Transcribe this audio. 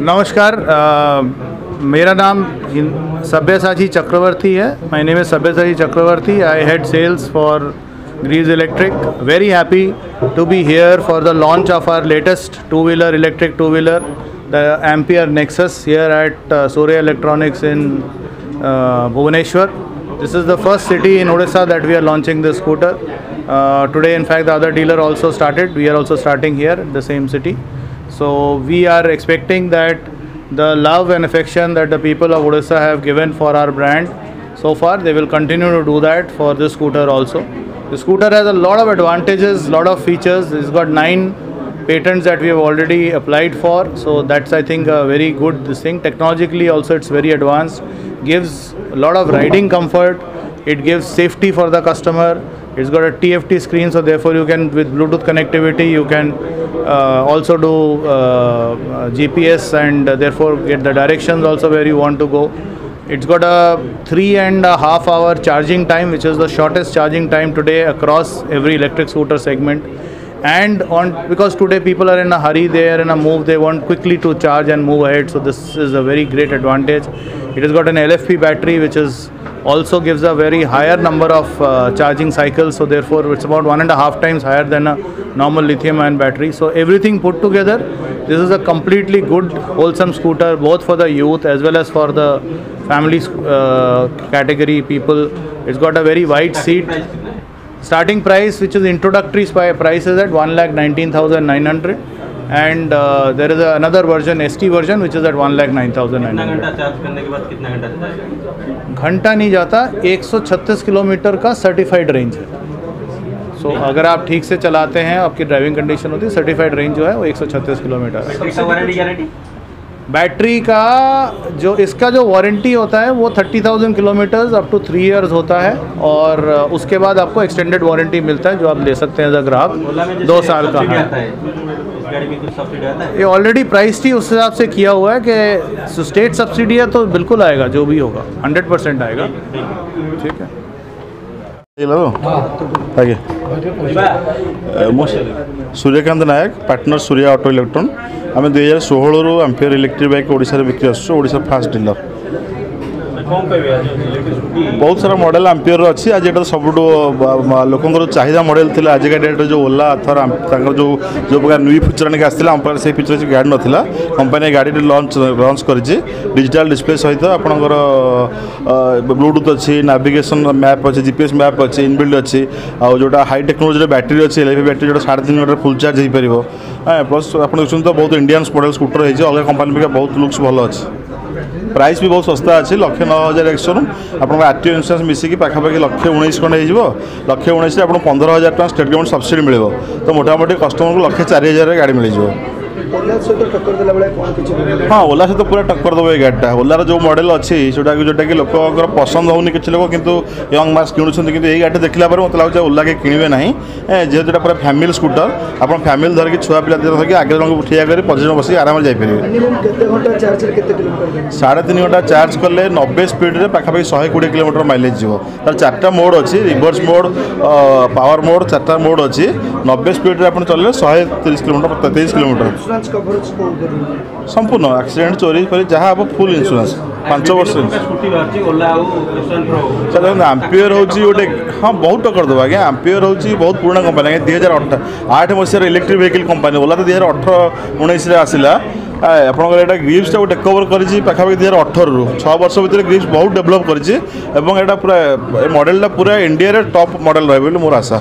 नमस्कार मेरा नाम सभ्यसाची चक्रवर्ती है। महीने में सभ्यसाची Chakraborty. I had sales for Greaves electric very happy to be here for the launch of our latest two wheeler electric two wheeler the Ampere Nexus here at Surya electronics in Bhubaneswar This is the first city in Odisha that we are launching this scooter. Uh, today, in fact, the other dealer also started. We are also starting here in the same city. So we are expecting that the love and affection that the people of Odisha have given for our brand so far, they will continue to do that for this scooter also. The scooter has a lot of advantages, a lot of features. It's got nine patents that we have already applied for. So that's I think a very good thing. Technologically also it's very advanced. Gives a lot of riding comfort. It gives safety for the customer. It's got a TFT screen, so therefore you can with Bluetooth connectivity you can uh, also do uh, GPS and uh, therefore get the directions also where you want to go. It's got a three and a half hour charging time, which is the shortest charging time today across every electric scooter segment. And on because today people are in a hurry, they are in a move, they want quickly to charge and move ahead. So this is a very great advantage. It has got an LFP battery, which is also gives a very higher number of uh, charging cycles. So therefore, it's about one and a half times higher than a normal lithium-ion battery. So everything put together, this is a completely good, wholesome scooter, both for the youth as well as for the family uh, category people. It's got a very wide seat. Starting price, which is introductory price, is at one lakh nineteen thousand nine hundred, and uh, there is a, another version, ST version, which is at nine thousand nine कितना hundred. घंटा charge करने के बाद कितना घंटा है घंटा नहीं जाता 136 किलोमीटर का सर्टिफाइड रेंज है सो अगर आप ठीक से चलाते हैं आपकी ड्राइविंग कंडीशन होती है सर्टिफाइड रेंज जो है वो 136 किलोमीटर है बैटरी का जो इसका जो वारंटी होता है वो 30,000 kilometres up to three years होता है और उसके बाद आपको एक्सटेंडेड वारंटी मिलता है जो आप ले सकते हैं ग्राहक। दो साल का है। ये ऑलरेडी प्राइस थी उस हिसाब से किया हुआ है कि स्टेट सब्सिडी है तो बिल्कुल आएगा जो भी होगा। 100 परसेंट आएगा। ठीक है। आगे। Suryakant Nayak partner Surya auto electron ଆମେ ଦୁଇ ହଜାର ଷୋହଳରୁ ଆମ୍ପିୟର ଇଲେକ୍ଟ୍ରିକ୍ ବାଇକ୍ ଓଡ଼ିଶାରେ ବିକ୍ରି ଆସୁଛୁ ଓଡ଼ିଶାର ଫାଷ୍ଟ ଡିଲର କଣ କହିବେ ଆଜି ଇଲେକ୍ଟ୍ରିକ୍ ସ୍କୁଟି ବହୁତ ସାରା ମଡ଼େଲ୍ ଆମ୍ପିୟର ଅଛି ଆଜି ଏଇଟା ତ ସବୁଠୁ ବ- ବ- ଲୋକଙ୍କର ଚାହିଦା ମଡ଼େଲ୍ ଥିଲା ଆଜିକା ଡେଟ୍ରେ ଯେଉଁ ଓଲା ଅଥର ତାଙ୍କର ଯେଉଁ ଯେଉଁ ପ୍ରକାର ନ୍ୟୁ ଫିଚର୍ ଆଣିକି ଆସିଥିଲା ଆମ ପାଖରେ ସେଇ ଫିଚର୍ କିଛି ଗାଡ଼ି ନଥିଲା କମ୍ପାନୀ ଗାଡ଼ିଟି ଲଞ୍ଚ ଲଞ୍ଚ କରିଛି ଡିଜିଟାଲ୍ ଡିସପ୍ଲେ ସହିତ ଆପଣଙ୍କର ବ୍ଲୁଟୁଥ୍ ଅଛି ନାଭିଗେସନ୍ ମ୍ୟାପ୍ ଅଛି ଜି ପି ଏସ୍ ମ୍ୟାପ୍ ଅଛି ଇନବିଲ୍ଡ ଅଛି ଆଉ ଯେଉଁଟା ହାଇ ଟେକ୍ନୋଲୋଜିର ବ୍ୟାଟେରୀ ଅଛି ଏଲ୍ ବ୍ୟାଟେରୀ ଯେଉଁଟା ସାଢ଼େ ତିନି ଘଣ୍ଟାରେ ଫୁଲ୍ ଚାର୍ଜ ହେଇପାରିବ ପ୍ଲସ୍ ଆପଣ ଦେଖୁଛନ୍ତି ତ ବହୁତ ଇଣ୍ଡିଆନ୍ସ ମଡ଼େଲ୍ ସ୍କୁଟର ହେଇଛି ଅଲଗା କମ୍ପାନୀ ଅପେକ୍ଷା ବହୁତ ଲୁକ୍ସ ଭଲ ଅଛି ପ୍ରାଇସ୍ ବି ବହୁତ ଶସ୍ତା ଅଛି ଲକ୍ଷେ ନଅ ହଜାର ଏକ୍ସୋରୁମ୍ ଆପଣଙ୍କ ଆର୍ ଟି ଇନ୍ସୁରାନ୍ସ ମିଶିକି ପାଖାପାଖି ଲକ୍ଷେ ଉଣେଇଶ ଖଣ୍ଡେ ହେଇଯିବ ଲକ୍ଷେ ଉଣେଇଶରେ ଆପଣଙ୍କୁ ପନ୍ଦର ହଜାର ଟଙ୍କା ଷ୍ଟେଟ୍ ଗଭର୍ଣ୍ଣମେଣ୍ଟ ସବସିଡ଼ି ମିଳିବ ତ ମୋଟାମୋଟି କଷ୍ଟମରକୁ ଲକ୍ଷେ ଚାରି ହଜାରରେ ଗାଡ଼ି ମିଳିଯିବ ଓଲା ସହିତ ଟକ୍କର ଦେଲା ବେଳେ କ'ଣ କିଛି ମିଳିବ? ହଁ ଓଲା ସହିତ ପୁରା ଟକ୍କର ଦେବ ଏଇ ଗାଡ଼ିଟା ଓଲାର ଯେଉଁ ମଡ଼େଲ୍ ଅଛି ଯେଉଁଟାକି ଯେଉଁଟାକି ଲୋକଙ୍କର ପସନ୍ଦ ହେଉନି କିଛି ଲୋକ କିନ୍ତୁ ୟଙ୍ଗ ମାସ୍ କିଣୁଛନ୍ତି କିନ୍ତୁ ଏଇ ଗାଡ଼ିଟା ଦେଖିଲା ପରେ ମୋତେ ଲାଗୁଛି ଓଲା କେହି କିଣିବେ ନାହିଁ ଏ, ଯେହେତୁ ଏଇଟା ପୁରା ଫ୍ୟାମିଲି ସ୍କୁଟର ଆପଣ ଫ୍ୟାମିଲି ଧରିକି ଛୁଆ ପିଲା ଧରିକି ଆଗରେ ଜଣଙ୍କୁ ଠିଆ କରି ପଛରେ ବସିକି ଆରାମରେ ଯାଇପାରିବେ ମିନିମମ୍ କେତେ ଘଣ୍ଟା ଚାର୍ଜରେ କେତେ କିଲୋମିଟର ଯାଏ? ସାଢ଼େ ତିନି ଘଣ୍ଟା ଚାର୍ଜ କଲେ ନବେ ସ୍ପିଡ଼ରେ ପାଖାପାଖି ଶହେ କୋଡ଼ିଏ କିଲୋମିଟର ମାଇଲେଜ୍ ଯିବ ତାର ଚାରିଟା ମୋଡ଼ ଅଛି ରିଭର୍ସ ମୋଡ଼ ପାୱାର ମୋଡ଼ ଚାରିଟା ମୋଡ଼ ଅଛି ନବେ ସ୍ପିଡ଼ରେ ଆପଣ ଚଲେଇଲେ ଶହେ ତିରିଶ କିଲୋମିଟର ତେଇଶ କିଲୋମିଟର ଇନ୍ସୁରାନ୍ସ କଭରେଜ କେଉଁ ଧରିବ? ସମ୍ପୂର୍ଣ୍ଣ ଆକ୍ସିଡେଣ୍ଟ ଚୋରି ଫୋରି ଯାହା ହେବ ଫୁଲ୍ ଇନ୍ସୁରାନ୍ସ ପାଞ୍ଚ ବର୍ଷ ସ୍କୁଟି ବାହାରିଛି ଓଲା ଆଉ ରେଷ୍ଟୁରାଣ୍ଟ ପ୍ରୋ ସାର୍ ଦେଖନ୍ତୁ ଆମ୍ପିୟର ହେଉଛି ଗୋଟେ ହଁ ବହୁତ ଟକ୍କର ଦେବ ଆଜ୍ଞା ଆମ୍ପିୟର ହେଉଛି ବହୁତ ପୁରୁଣା କମ୍ପାନୀ ଆଜ୍ଞା ଦୁଇ ହଜାର ଅଠ ଆଠ ମସିହାର ଇଲେକ୍ଟ୍ରିକ୍ ଭେହିକିଲ୍ କମ୍ପାନୀ ଓଲା ତ ଦୁଇ ହଜାର ଅଠର ଉଣେଇଶରେ ଆସିଲା ଆ, ଆପଣଙ୍କର ଏଇଟା ଗ୍ରିପ୍ସଟାକୁ ଟେକ୍ ଓଭର୍ କରିଛି ପାଖାପାଖି ଦୁଇ ହଜାର ଅଠରରୁ ଛଅ ବର୍ଷ ଭିତରେ ଗ୍ରିପ୍ସ ବହୁତ ଡେଭଲପ୍ କରିଛି ଏବଂ ଏଇଟା ପୁରା ଏ ମଡ଼େଲଟା ପୁରା ଇଣ୍ଡିଆରେ ଟପ୍ ମଡ଼େଲ୍ ରହିବ ବୋଲି ମୋର ଆଶା